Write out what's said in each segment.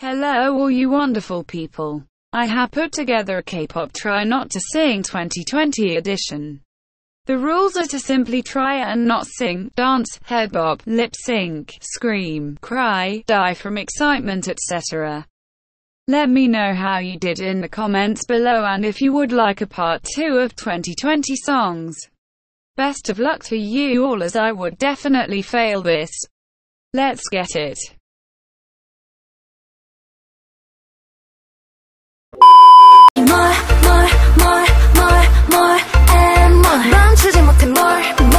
Hello all you wonderful people. I have put together a K-pop Try Not to Sing 2020 edition. The rules are to simply try and not sing, dance, head bob, lip sync, scream, cry, die from excitement etc. Let me know how you did in the comments below and if you would like a part 2 of 2020 songs. Best of luck to you all as I would definitely fail this. Let's get it. 멈추지 못해 more, more, more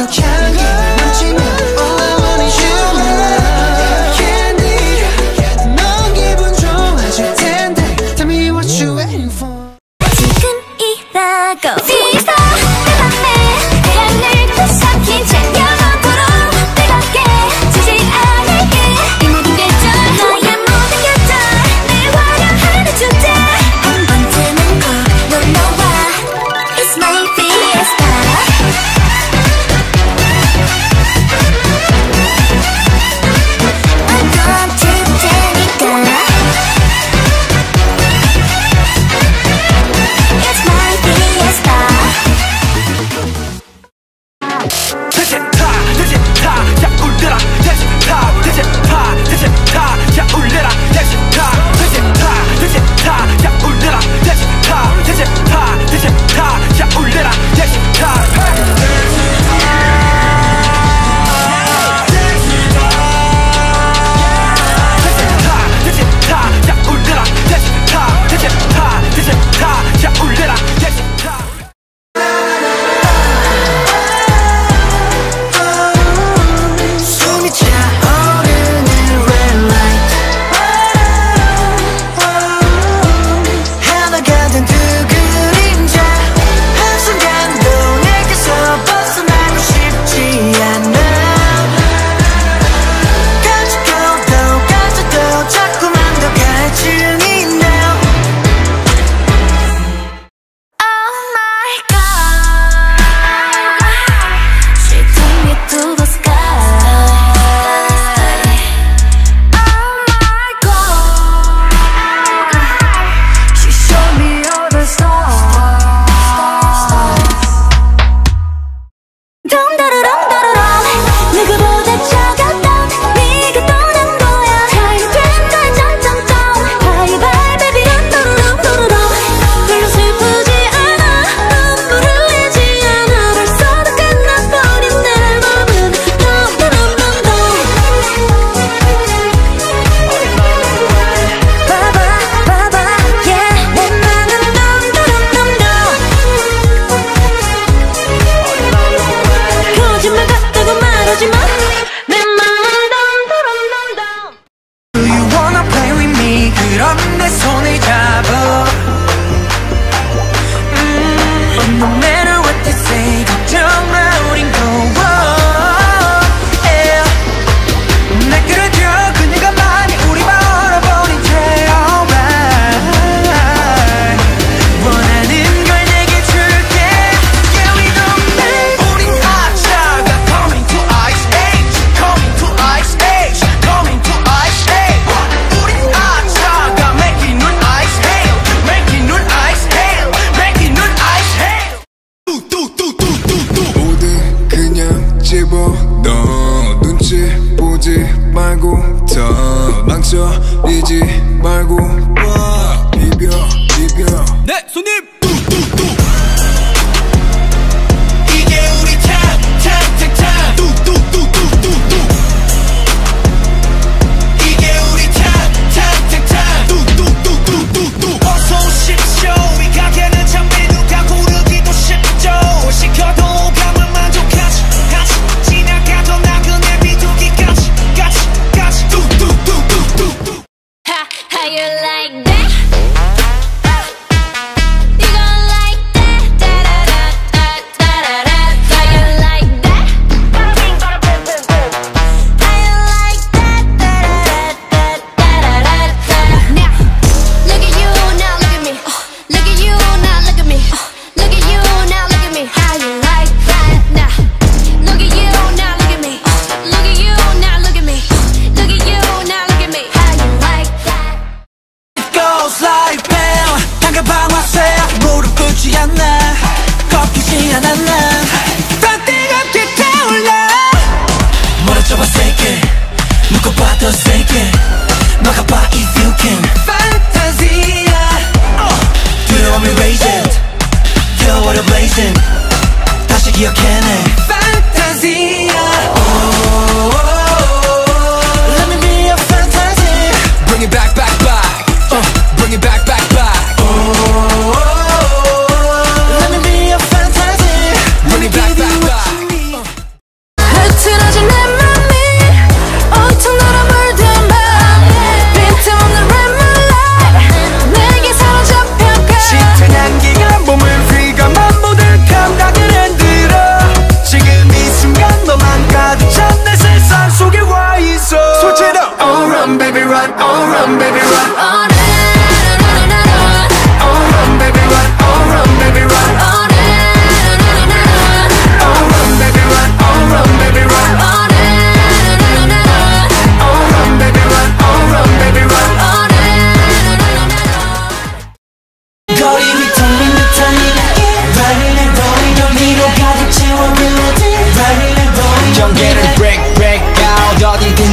so can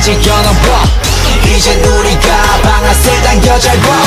지켜놓고 이제 우리가 방아쇠 당겨 잘 봐.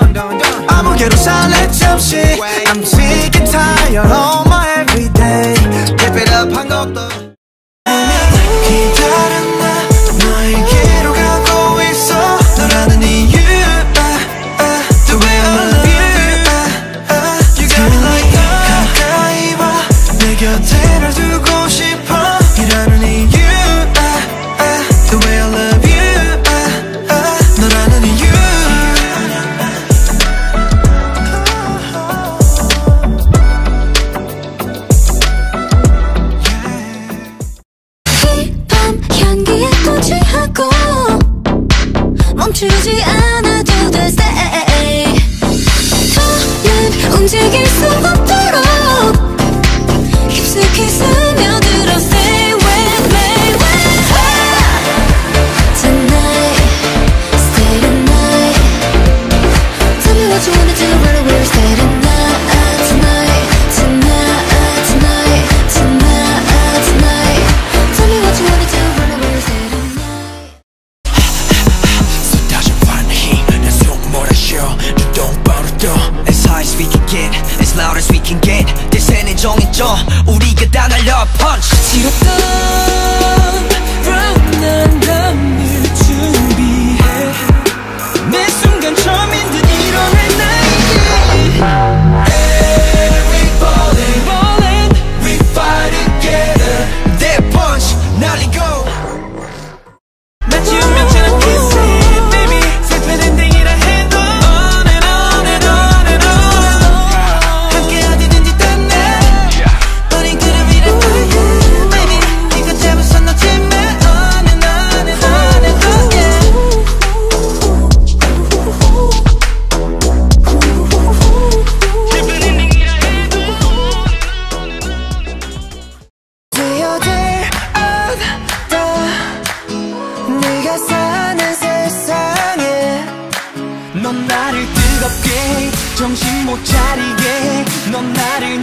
I'ma get I'm sick and tired all my everyday. Keep it up 한곡더 기다린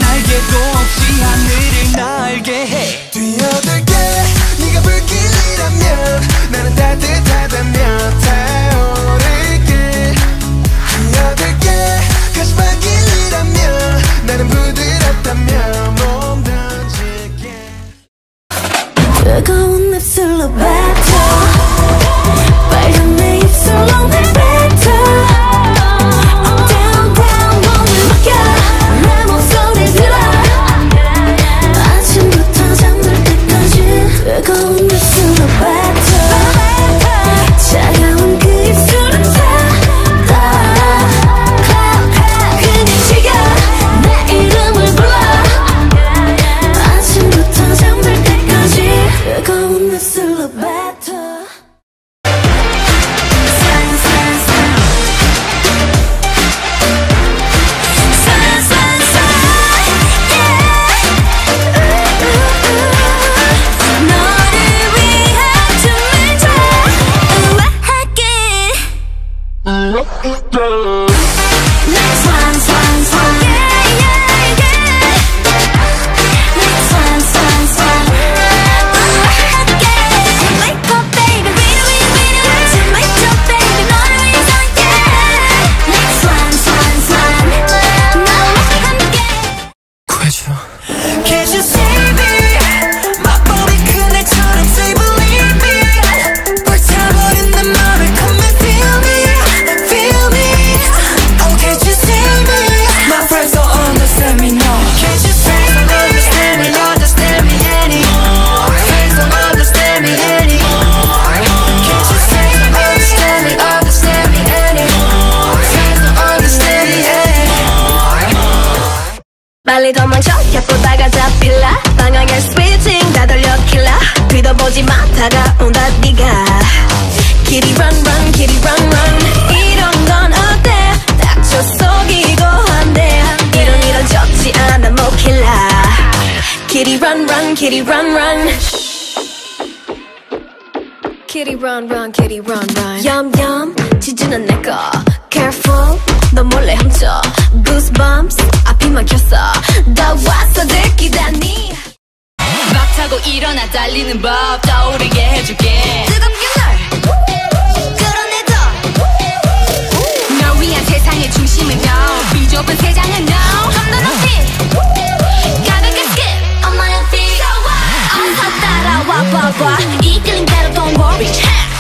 날개도 없이 하늘을 날게 해. 뛰어들게 네가 불길이라면 나는 따뜻하다면 kitty run run. Kitty run run kitty run run. Yum yum 치즈는 내꺼 Careful 너 몰래 훔쳐. Goosebumps 앞이 막혔어. 다 왔어 들키다니. 막 타고 일어나 달리는 법 떠오르게 해줄게. 뜨겁게 널 끌어내줘 널 위한 세상의 중심은 너. 비좁은 세상은 너. 좀더 높이 가볍게 skip. Wah, wah, wah. Eagle and Battle, don't worry. Yeah.